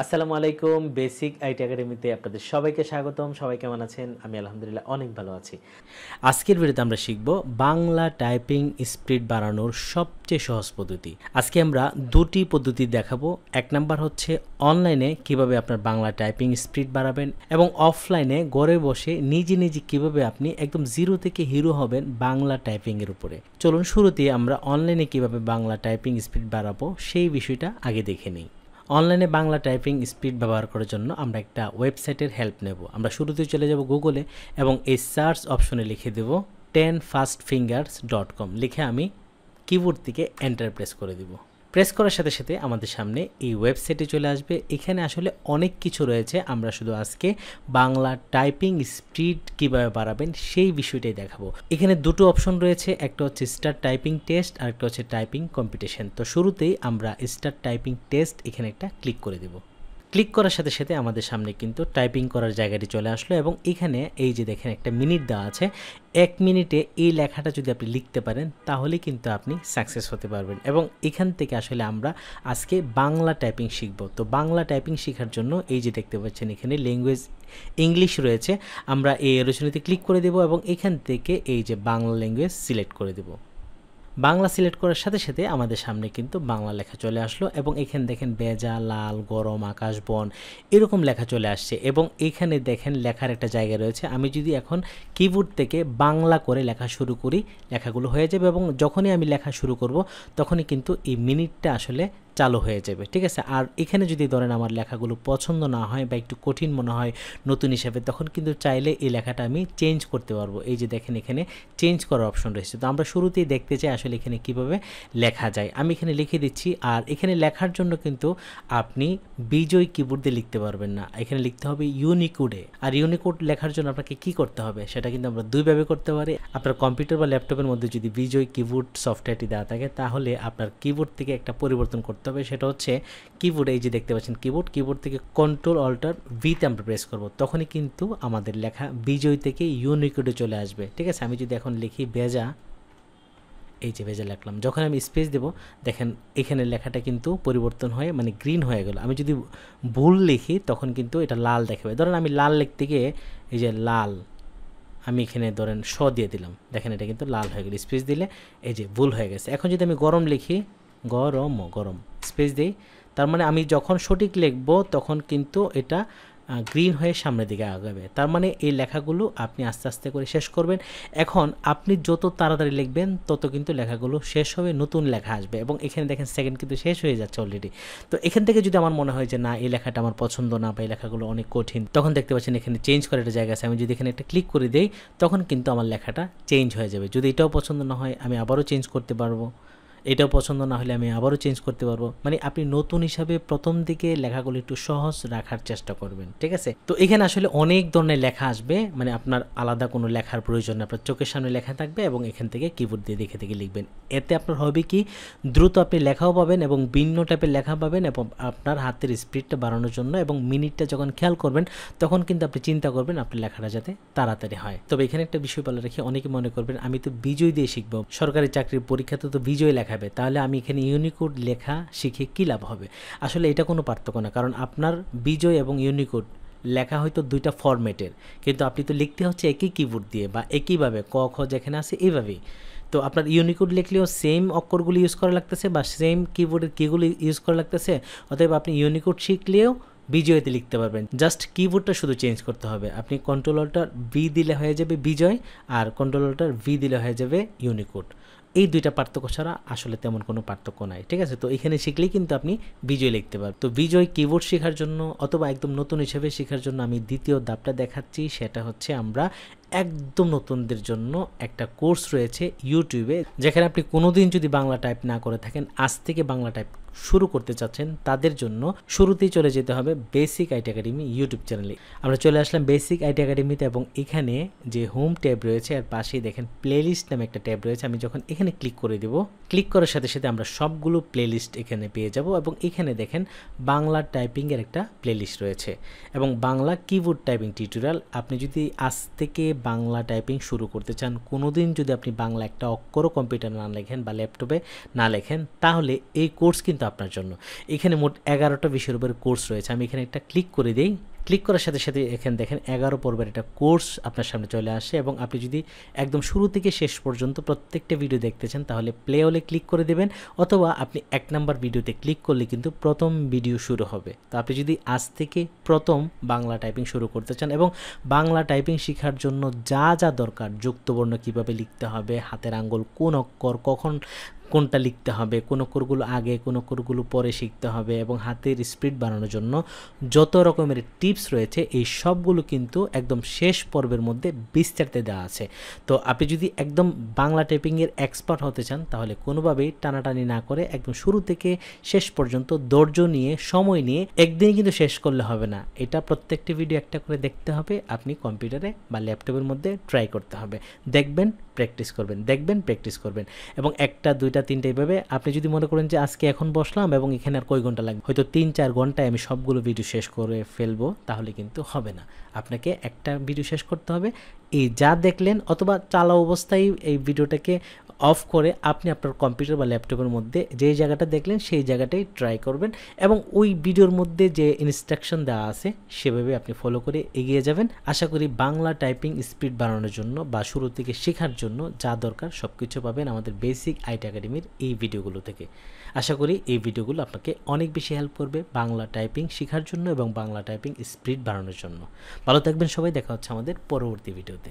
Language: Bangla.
আসসালামু আলাইকুম বেসিক আইটি একাডেমিতে আপনাদের সবাইকে স্বাগতম। সবাই কেমন আছেন? আমি আলহামদুলিল্লাহ অনেক ভালো আছি। আজকের ভিডিওতে আমরা শিখব বাংলা টাইপিং স্পিড বাড়ানোর সবচেয়ে সহজ পদ্ধতি। আজকে আমরা দুটি পদ্ধতি দেখাবো। এক নাম্বার হচ্ছে অনলাইনে কীভাবে আপনার বাংলা টাইপিং স্পিড বাড়াবেন এবং অফলাইনে ঘরে বসে নিজে নিজে কীভাবে আপনি একদম জিরো থেকে হিরো হবেন বাংলা টাইপিংয়ের উপরে। চলুন শুরুতে আমরা অনলাইনে কীভাবে বাংলা টাইপিং স্পিড বাড়াবো সেই বিষয়টা আগে দেখে নিই। অনলাইনে বাংলা টাইপিং স্পিড ব্যবহার করার জন্য আমরা একটা ওয়েবসাইটের হেল্প নেব। আমরা শুরুতেই চলে যাব গুগলে এবং এই সার্চ অপশনে লিখে দেব ten fast fingers dot com লিখে আমি কিবোর্ড থেকে এন্টার প্রেস করে দিব। প্রেস করার সাথে সাথে আমাদের সামনে এই ওয়েবসাইটে চলে আসবে। এখানে আসলে অনেক কিছু রয়েছে। আমরা শুধু আজকে বাংলা টাইপিং স্পিড কীভাবে বাড়াবেন সেই বিষয়টাই দেখাবো। এখানে দুটো অপশন রয়েছে। একটা হচ্ছে স্টার টাইপিং টেস্ট আর একটা হচ্ছে টাইপিং কম্পিটিশান। তো শুরুতেই আমরা স্টার টাইপিং টেস্ট এখানে একটা ক্লিক করে দেবো। ক্লিক করার সাথে সাথে আমাদের সামনে কিন্তু টাইপিং করার জায়গাটি চলে আসলো এবং এখানে এই যে দেখেন একটা মিনিট দেওয়া আছে, এক মিনিটে এই লেখাটা যদি আপনি লিখতে পারেন তাহলে কিন্তু আপনি সাকসেস হতে পারবেন। এবং এখান থেকে আসলে আমরা আজকে বাংলা টাইপিং শিখব। তো বাংলা টাইপিং শেখার জন্য এই যে দেখতে পাচ্ছেন এখানে ল্যাঙ্গুয়েজ ইংলিশ রয়েছে, আমরা এই রচনীতে ক্লিক করে দেব এবং এখান থেকে এই যে বাংলা ল্যাঙ্গুয়েজ সিলেক্ট করে দেবো। বাংলা সিলেক্ট করার সাথে সাথে আমাদের সামনে কিন্তু বাংলা লেখা চলে আসলো এবং এখানে দেখেন বেজা লাল, গরম, আকাশ, বন এরকম লেখা চলে আসছে এবং এখানে দেখেন লেখার একটা জায়গা রয়েছে। আমি যদি এখন কিবোর্ড থেকে বাংলা করে লেখা শুরু করি, লেখাগুলো হয়ে যাবে এবং যখনই আমি লেখা শুরু করব, তখনই কিন্তু এই মিনিটটা আসলে চালু হয়ে যাবে, ঠিক আছে? আর এখানে যদি ধরেন আমার লেখাগুলো পছন্দ না হয় বা একটু কঠিন মনে হয় নতুন হিসাবে, তখন কিন্তু চাইলে এই লেখাটা আমি চেঞ্জ করতে পারব। এই যে দেখেন এখানে চেঞ্জ করার অপশন রয়েছে। তো আমরা শুরুতেই দেখতে চাই আসলে এখানে কীভাবে লেখা যায়। আমি এখানে লিখে দিচ্ছি, আর এখানে লেখার জন্য কিন্তু আপনি বিজয় কিবোর্ডে লিখতে পারবেন না। এখানে লিখতে হবে ইউনিকোডে আর ইউনিকোড লেখার জন্য আপনাকে কি করতে হবে? সেটা কিন্তু আমরা দুইভাবে করতে পারি। আপনার কম্পিউটার বা ল্যাপটপের মধ্যে যদি বিজয় কিবোর্ড সফটওয়্যারটি দেওয়া থাকে, তাহলে আপনার কিবোর্ড থেকে একটা পরিবর্তন করতে করতে হবে সেটা হচ্ছে কিবোর্ড এই যে দেখতে পাচ্ছেন কিবোর্ড কিবোর্ড থেকে কন্ট্রোল অল্টার ভিতে আমরা প্রেস করব। তখনই কিন্তু আমাদের লেখা বিজয় থেকে ইউনিকোডে চলে আসবে। ঠিক আছে? আমি যদি এখন লিখি বেজা এই যে ভেজা লিখলাম, যখন আমি স্পেস দেব, দেখেন এখানে লেখাটা কিন্তু পরিবর্তন হয়ে মানে গ্রিন হয়ে গেল। আমি যদি ভুল লিখি, তখন কিন্তু এটা লাল দেখাবে। ধরেন আমি লাল লিখতে গিয়ে, এই যে লাল, আমি এখানে ধরেন স দিয়ে দিলাম। দেখেন এটা কিন্তু লাল হয়ে গেল। স্পেস দিলে এই যে ভুল হয়ে গেছে। এখন যদি আমি গরম লিখি, গরম গরম। স্পেস দিই। তার মানে আমি যখন সঠিক লিখব, তখন কিন্তু এটা গ্রিন হয়ে সামনের দিকে আগাবে। তার মানে এই লেখাগুলো আপনি আস্তে আস্তে করে শেষ করবেন। এখন আপনি যত তাড়াতাড়ি লিখবেন, তত কিন্তু লেখাগুলো শেষ হবে, নতুন লেখা আসবে। এবং এখানে দেখেন সেকেন্ড কিন্তু শেষ হয়ে যাচ্ছে অলরেডি তো এখান থেকে যদি আমার মনে হয় যে, না, এই লেখাটা আমার পছন্দ না বা এই লেখাগুলো অনেক কঠিন, তখন দেখতে পাচ্ছেন এখানে চেঞ্জ করার একটা জায়গা আছে। আমি যদি এখানে একটা ক্লিক করে দিই, তখন কিন্তু আমার লেখাটা চেঞ্জ হয়ে যাবে। যদি এটাও পছন্দ না হয়, আমি আবারও চেঞ্জ করতে পারব। এটাও পছন্দ না হলে আমি আবারও চেঞ্জ করতে পারব। মানে আপনি নতুন হিসাবে প্রথম দিকে লেখাগুলো একটু সহজ রাখার চেষ্টা করবেন, ঠিক আছে? তো এখানে আসলে অনেক ধরনের লেখা আসবে মানে আপনার আলাদা কোনো লেখার প্রয়োজন আপনার চোখের সামনে লেখা থাকবে এবং এখান থেকে কিবোর্ড দিয়ে দেখে দেখে লিখবেন। এতে আপনার হবে কি, দ্রুত আপনি লেখাও পাবেন এবং ভিন্ন টাইপের লেখা পাবেন এবং আপনার হাতের স্পিডটা বাড়ানোর জন্য এবং মিনিটটা যখন খেয়াল করবেন, তখন কিন্তু আপনি চিন্তা করবেন আপনার লেখাটা যাতে তাড়াতাড়ি হয়। তবে এখানে একটা বিষয় বলে রেখে, অনেকে মনে করবেন, আমি তো বিজয় দিয়ে শিখব। সরকারি চাকরির পরীক্ষাতে তো বিজয় লেখা দেখাবে তাহলে আমি এখানে ইউনিকোড লেখা শিখে কী লাভ হবে? আসলে এটা কোনো পার্থক্য না, কারণ আপনার বিজয় এবং ইউনিকোড লেখা হয়তো দুইটা ফরম্যাটের, কিন্তু আপনি তো লিখতে হচ্ছে একই কিবোর্ড দিয়ে বা একইভাবে ক, খ যেখানে আছে এইভাবেই। তো আপনার ইউনিকোড লিখলেও সেম অক্ষরগুলি ইউজ করা লাগতেছে বা সেম কিবোর্ডের কিগুলি ইউজ করা লাগতেছে, অতএব আপনি ইউনিকোড শিখলেও বিজয়তে লিখতে পারবেন। জাস্ট কিবোর্ডটা শুধু চেঞ্জ করতে হবে। আপনি কন্ট্রোল অল্টার বি দিলে হয়ে যাবে বিজয় আর কন্ট্রোল অল্টার ভি দিলে হয়ে যাবে ইউনিকোড। এই দুইটা পার্থক্য ছাড়া আসলে তেমন কোনো পার্থক্য নাই, ঠিক আছে? তো এখানে শিখলেই কিন্তু আপনি বিজয় লিখতে পারবেন। তো বিজয় কিবোর্ড শেখার জন্য অথবা একদম নতুন হিসেবে শেখার জন্য আমি দ্বিতীয় ধাপটা দেখাচ্ছি, সেটা হচ্ছে আমরা একদম নতুনদের জন্য একটা কোর্স রয়েছে ইউটিউবে, যেখানে আপনি কোনোদিন যদি বাংলা টাইপ না করে থাকেন, আজ থেকে বাংলা টাইপ শুরু করতে চাচ্ছেন, তাদের জন্য শুরুতেই চলে যেতে হবে বেসিক আইটি একাডেমি ইউটিউব চ্যানেলে আমরা চলে আসলাম বেসিক আইটি একাডেমিতে এবং এখানে যে হোম ট্যাব রয়েছে আর পাশেই দেখেন প্লেলিস্ট নামে একটা ট্যাব রয়েছে। আমি যখন এখানে ক্লিক করে দেব। ক্লিক করার সাথে সাথে আমরা সবগুলো প্লেলিস্ট এখানে পেয়ে যাব এবং এখানে দেখেন বাংলা টাইপিংয়ের একটা প্লেলিস্ট রয়েছে এবং বাংলা কিবোর্ড টাইপিং টিউটোরিয়াল আপনি যদি আজ থেকে বাংলা টাইপিং শুরু করতে চান, কোনোদিন যদি আপনি বাংলা একটা অক্ষরও কম্পিউটার না লেখেন বা ল্যাপটপে না লেখেন, তাহলে এই কোর্স কিন্তু আপনার জন্য। এখানে মোট এগারোটা বিষয়ের উপরে কোর্স রয়েছে। আমি এখানে একটা ক্লিক করে দিই। ক্লিক করার সাথে সাথে এখানে দেখেন এগারো পর্বের একটা কোর্স আপনার সামনে চলে আসে এবং আপনি যদি একদম শুরু থেকে শেষ পর্যন্ত প্রত্যেকটা ভিডিও দেখতে চান, তাহলে প্লে হলে ক্লিক করে দেবেন অথবা আপনি এক নাম্বার ভিডিওতে ক্লিক করলে কিন্তু প্রথম ভিডিও শুরু হবে। তো আপনি যদি আজ থেকে প্রথম বাংলা টাইপিং শুরু করতে চান এবং বাংলা টাইপিং শেখার জন্য যা যা দরকার, যুক্তবর্ণ কীভাবে লিখতে হবে, হাতের আঙ্গুল কোন অক্ষর, কখন কোনটা লিখতে হবে, কোন অক্ষরগুলো আগে, কোন অক্ষরগুলো পরে শিখতে হবে এবং হাতের স্পিড বাড়ানোর জন্য যত রকমের টিপস রয়েছে, এই সবগুলো কিন্তু একদম শেষ পর্বের মধ্যে বিস্তারিত দেওয়া আছে। তো আপনি যদি একদম বাংলা টাইপিংয়ের এক্সপার্ট হতে চান, তাহলে কোনোভাবেই টানাটানি না করে একদম শুরু থেকে শেষ পর্যন্ত ধৈর্য নিয়ে, সময় নিয়ে একদিনে কিন্তু শেষ করলে হবে না। এটা প্রত্যেকটি ভিডিও একটা করে দেখতে হবে, আপনি কম্পিউটারে বা ল্যাপটপের মধ্যে ট্রাই করতে হবে। দেখবেন প্র্যাকটিস করবেন, দেখবেন প্র্যাকটিস করবেন। এবং একটা, দুইটা, তিনটা এইভাবে আপনি যদি মনে করেন যে আজকে এখন বসলাম এবং এখানে আর কই ঘণ্টা লাগবে? হয়তো তিন, চার ঘন্টায় আমি সবগুলো ভিডিও শেষ করে ফেলব, তাহলে কিন্তু হবে না। আপনাকে একটা ভিডিও শেষ করতে হবে। এই যা দেখলেন অথবা চালা অবস্থায় এই ভিডিওটাকে অফ করে আপনি আপনার কম্পিউটার বা ল্যাপটপের মধ্যে যে জায়গাটা দেখলেন সেই জায়গাটাই ট্রাই করবেন এবং ওই ভিডিওর মধ্যে যে ইনস্ট্রাকশন দেওয়া আছে সেভাবে আপনি ফলো করে এগিয়ে যাবেন। আশা করি বাংলা টাইপিং স্পিড বাড়ানোর জন্য বা শুরু থেকে শেখার জন্য যা দরকার সব কিছু পাবেন আমাদের বেসিক আইটি একাডেমির এই ভিডিওগুলো থেকে। আশা করি এই ভিডিওগুলো আপনাকে অনেক বেশি হেল্প করবে বাংলা টাইপিং শেখার জন্য এবং বাংলা টাইপিং স্পিড বাড়ানোর জন্য। ভালো থাকবেন সবাই, দেখা হচ্ছে আমাদের পরবর্তী ভিডিওতে।